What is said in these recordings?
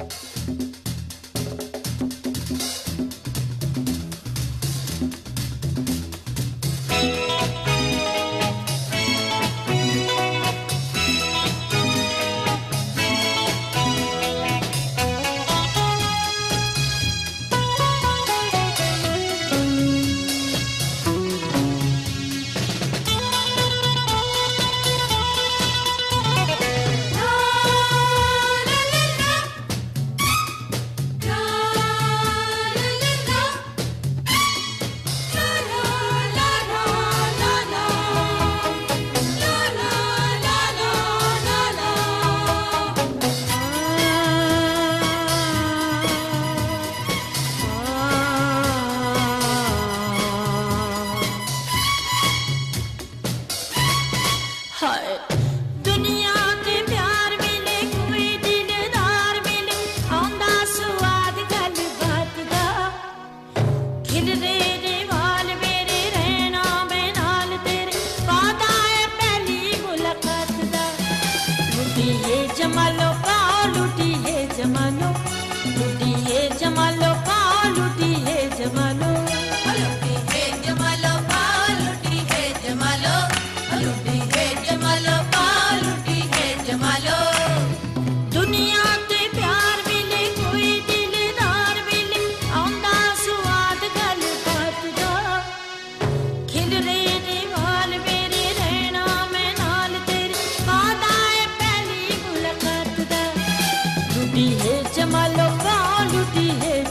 you Hi.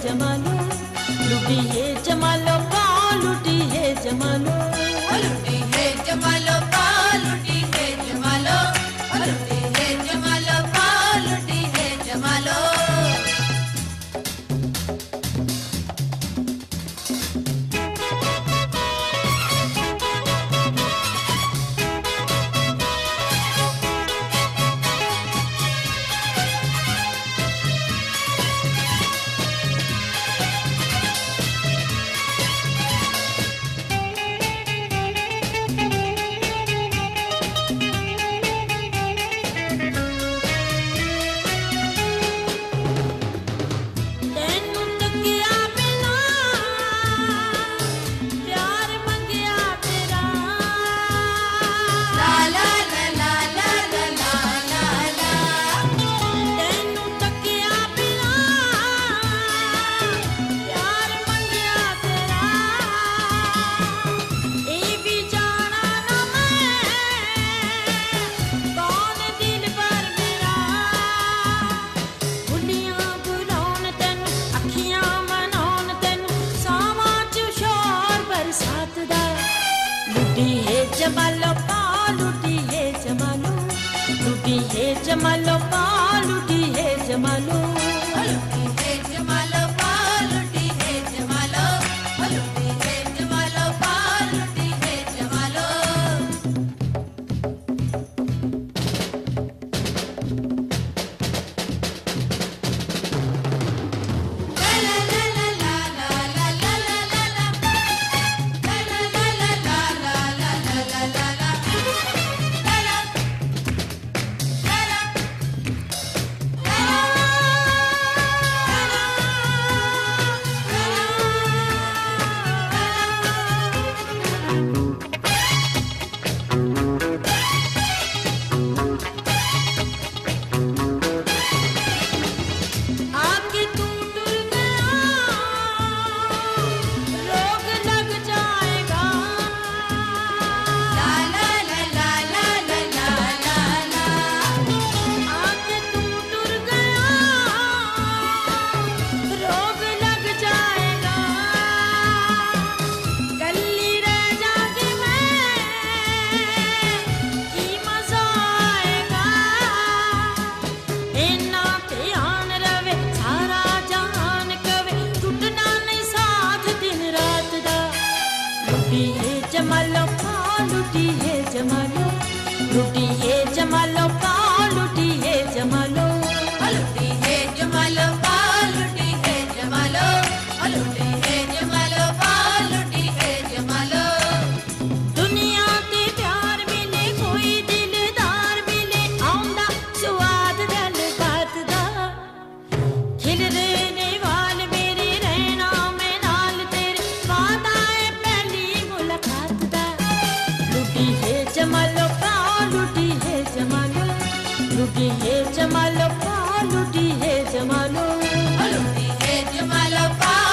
Jamalo है जमालो लुटी है जमालो? टूटी है जमालो पा टूटी है जमालो टूटी है जमालो पा लुटिए जमा लुटी है जमालो पा है जमालो। लुटी है जमालो पा